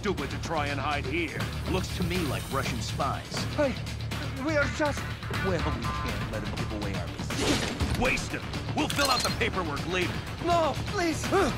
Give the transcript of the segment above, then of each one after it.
stupid to try and hide here. Looks to me like Russian spies. Hey, we are just... Well, we can't let them give away our position. Waste them. We'll fill out the paperwork later. No, please. So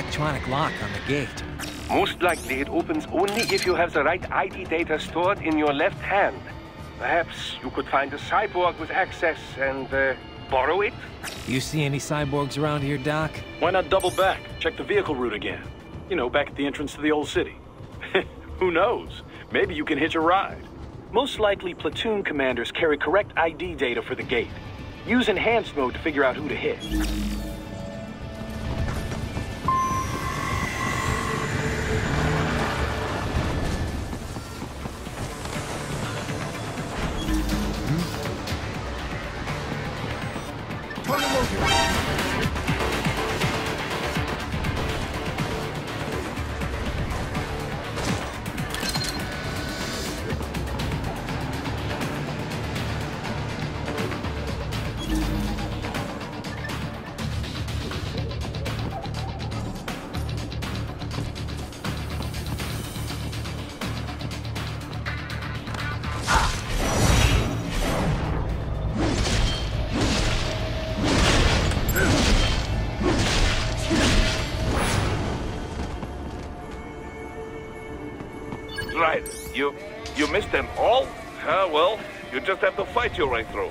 electronic lock on the gate. Most likely it opens only if you have the right ID data stored in your left hand. Perhaps you could find a cyborg with access and uh, borrow it? You see any cyborgs around here, Doc? Why not double back? Check the vehicle route again. You know, back at the entrance to the old city. Who knows? Maybe you can hitch a ride. Most likely, platoon commanders carry correct ID data for the gate. Use enhanced mode to figure out who to hit. You you missed them all? Ah, well, you just have to fight your way through.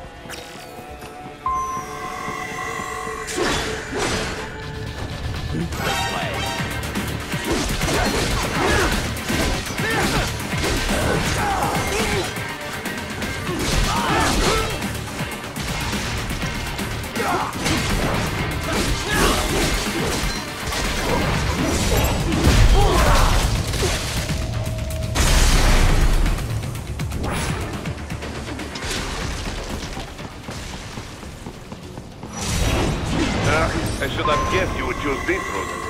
Should have guessed you would choose this route.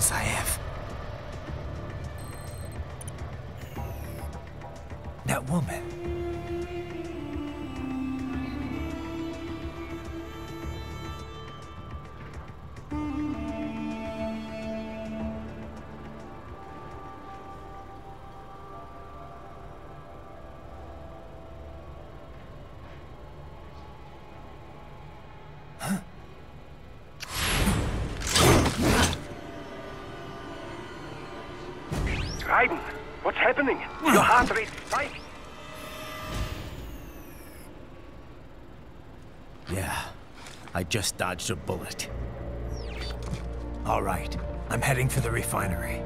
Dolzaev. That Rate spiked. Yeah, I just dodged a bullet. All right, I'm heading for the refinery.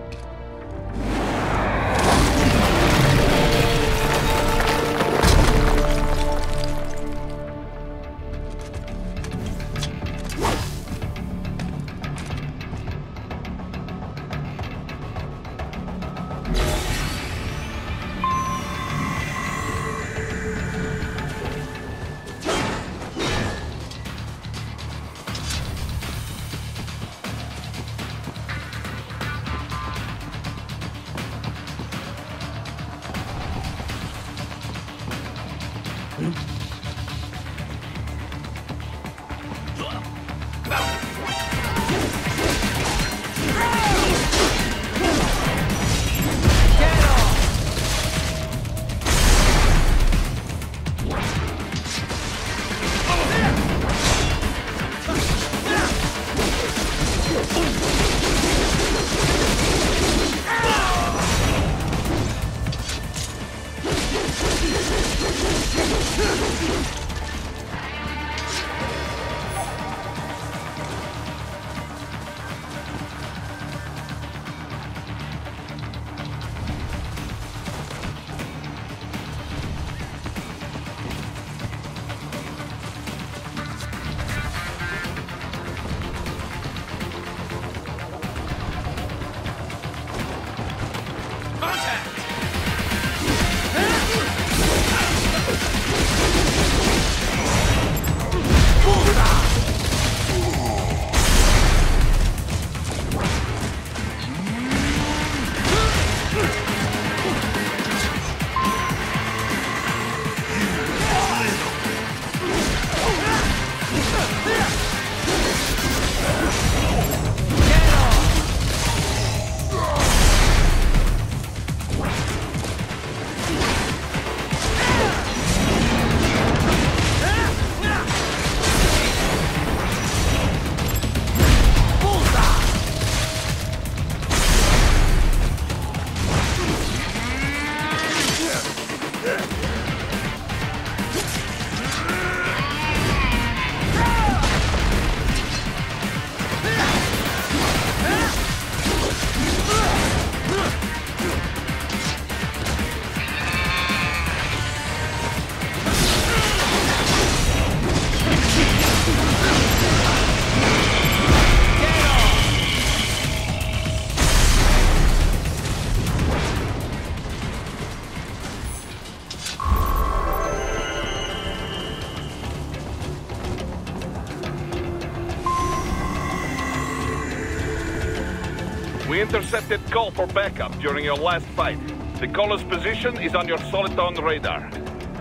Call for backup during your last fight. The caller's position is on your Soliton radar.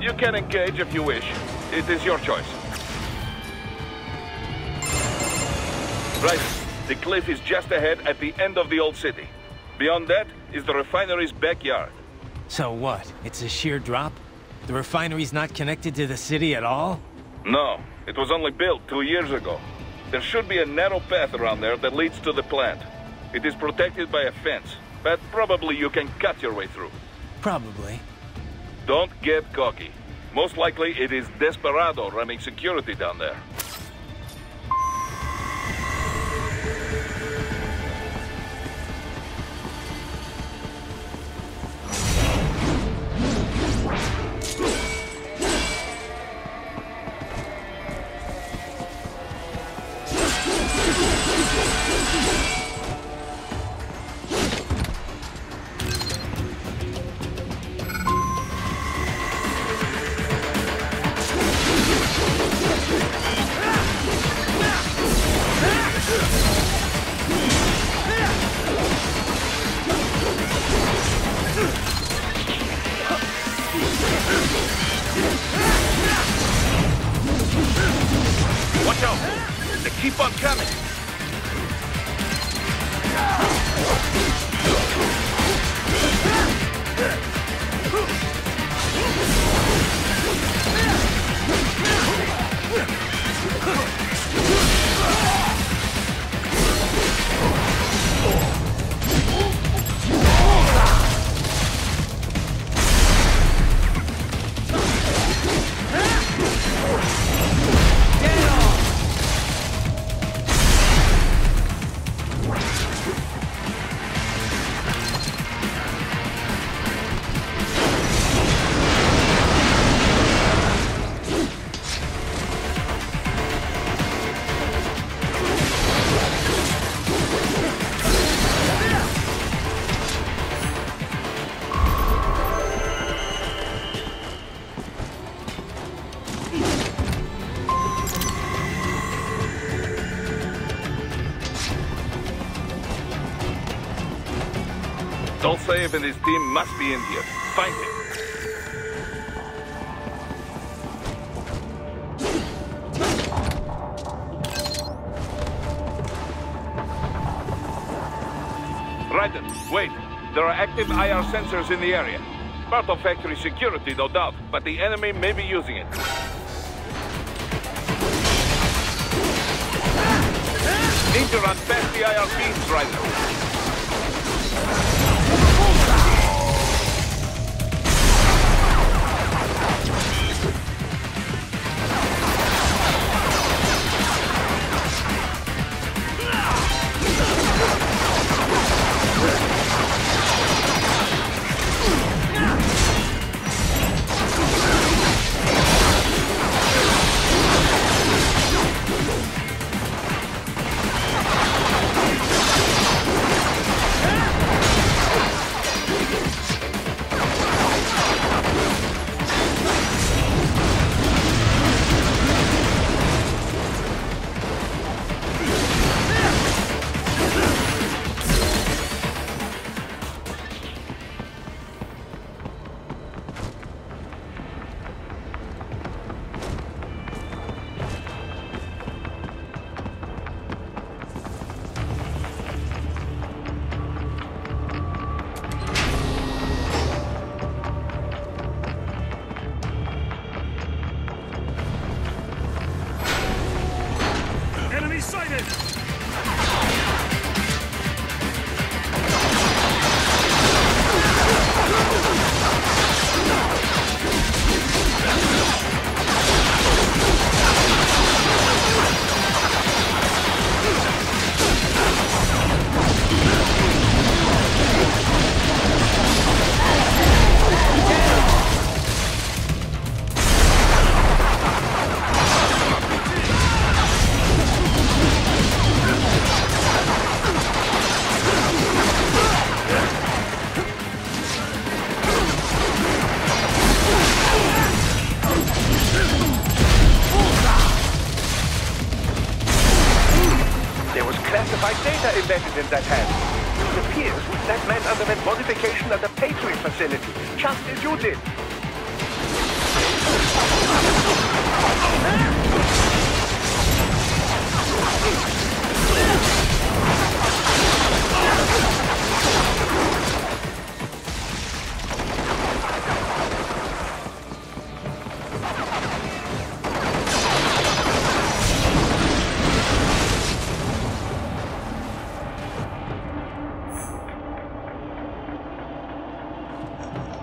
You can engage if you wish. It is your choice. Right. The cliff is just ahead at the end of the old city. Beyond that is the refinery's backyard. So what? It's a sheer drop? The refinery's not connected to the city at all? No, it was only built two years ago. There should be a narrow path around there that leads to the plant. It is protected by a fence, but probably you can cut your way through. Probably. Don't get cocky. Most likely it is Desperado running security down there. Keep on coming! Dolzaev and his team must be in here. Find him. Raiden, wait. There are active IR sensors in the area. Part of factory security, no doubt, but the enemy may be using it. Need to run past the IR beams, Raiden.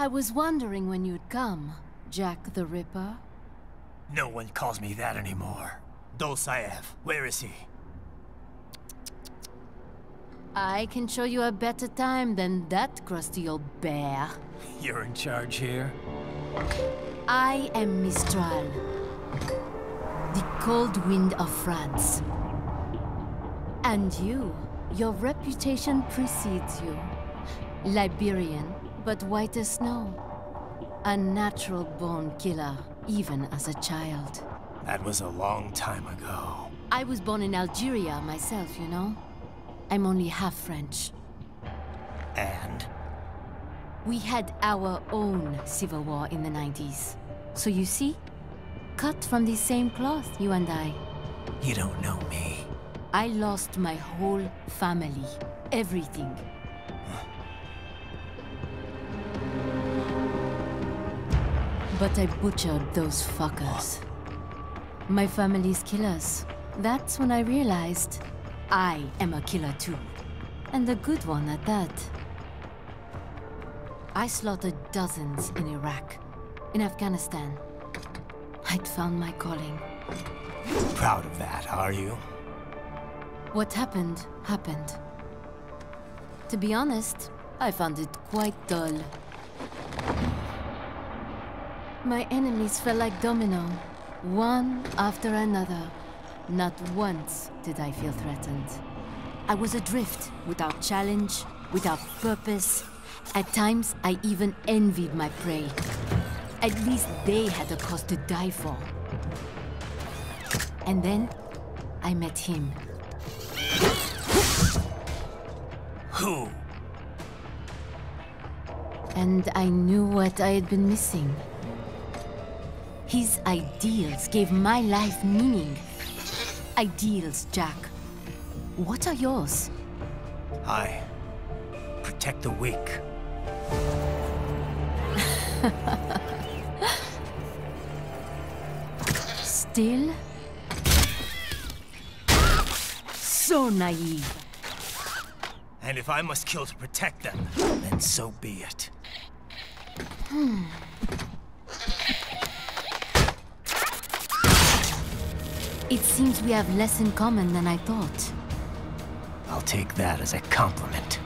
I was wondering when you'd come, Jack the Ripper. No one calls me that anymore. Dolzaev, where is he? I can show you a better time than that crusty old bear. You're in charge here? I am Mistral, the cold wind of France. And you, your reputation precedes you. Liberian, but white as snow. A natural born killer, even as a child. That was a long time ago. I was born in Algeria myself, you know? I'm only half French. And? We had our own civil war in the 90s. So you see? Cut from the same cloth, you and I. You don't know me. I lost my whole family. Everything. But I butchered those fuckers. My family's killers. That's when I realized I am a killer too. And a good one at that. I slaughtered dozens in Iraq, in Afghanistan. I'd found my calling. Proud of that, are you? What happened, happened. To be honest, I found it quite dull. My enemies fell like domino, one after another. Not once did I feel threatened. I was adrift, without challenge, without purpose. At times, I even envied my prey. At least they had a cause to die for. And then, I met him. Who? And I knew what I had been missing. His ideals gave my life meaning. Ideals, Jack. What are yours? I protect the weak. Still? So naive. And if I must kill to protect them, then so be it. Hmm. It seems we have less in common than I thought. I'll take that as a compliment.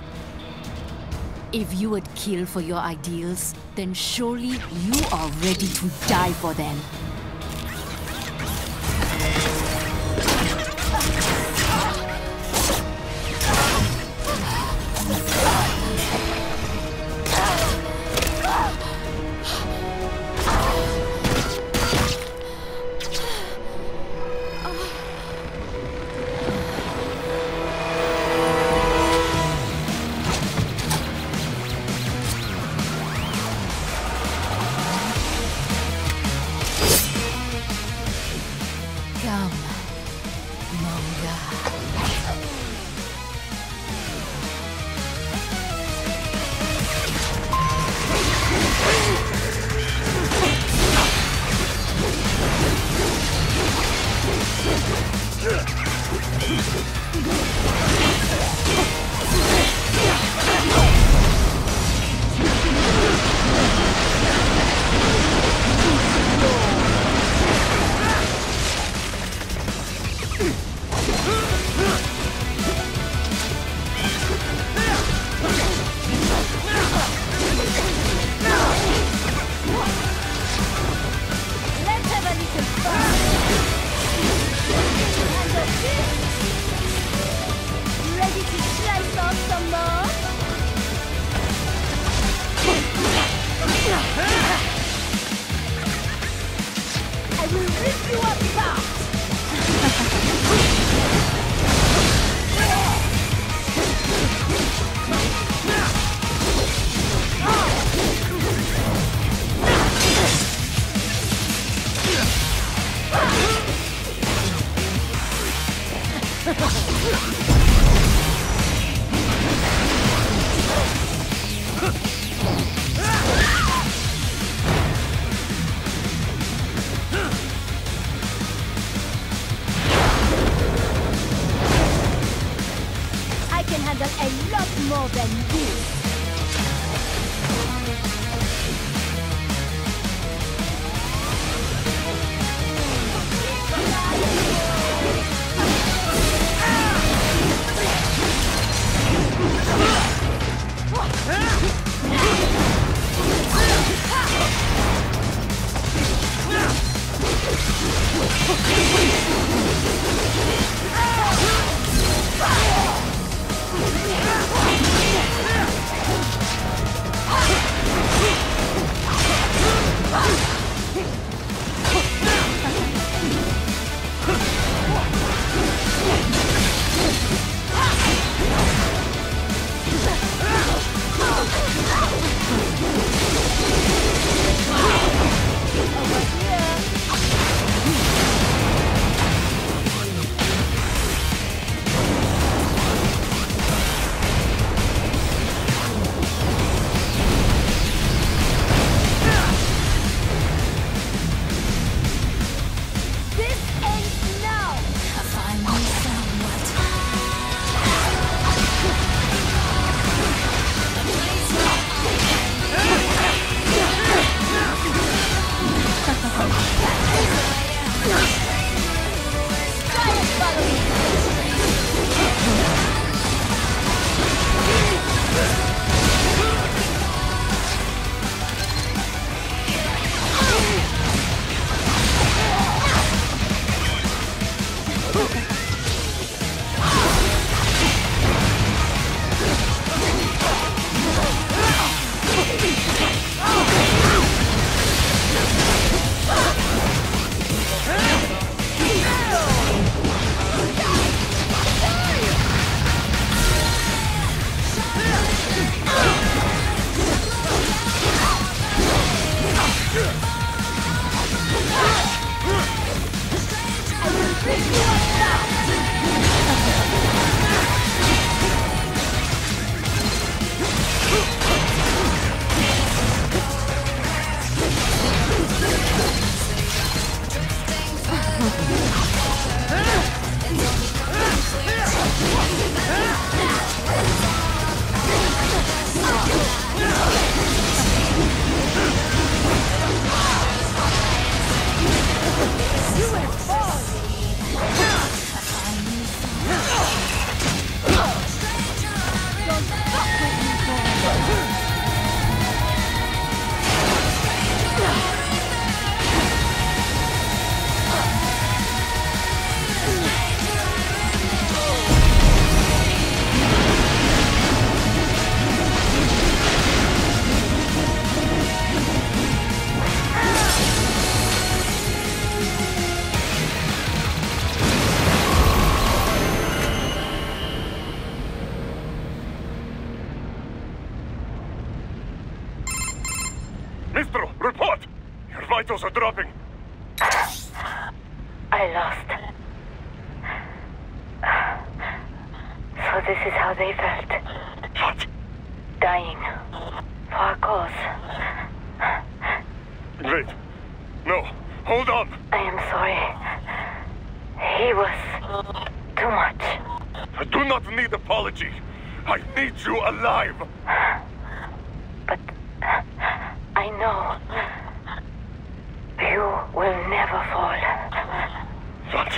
If you would kill for your ideals, then surely you are ready to die for them. Dying. For a cause. Wait. No. Hold on. I am sorry. He was too much. I do not need apology. I need you alive. But I know you will never fall. What?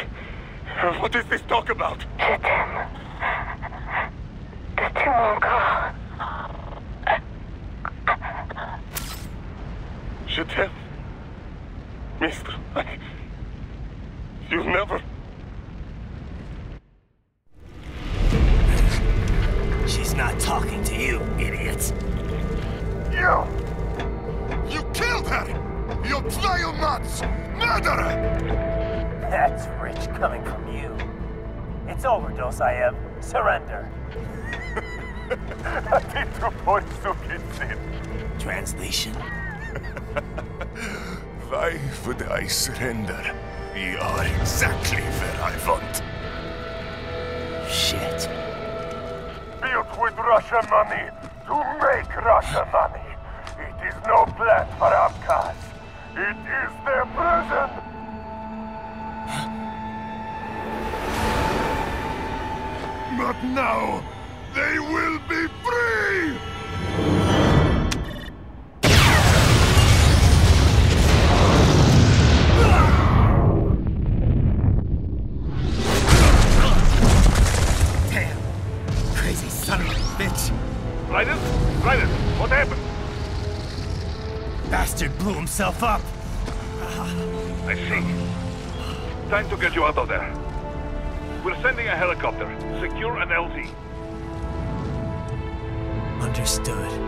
What is this talk about? De tout mon corps. Je t'aime. Mister, would I surrender? You are exactly where I want. Shit. Built with Russian money to make Russian money. It is no plan for Abkhaz. It is their prison. But now, they will be free! himself up. I see. Time to get you out of there. We're sending a helicopter. Secure an LZ. Understood.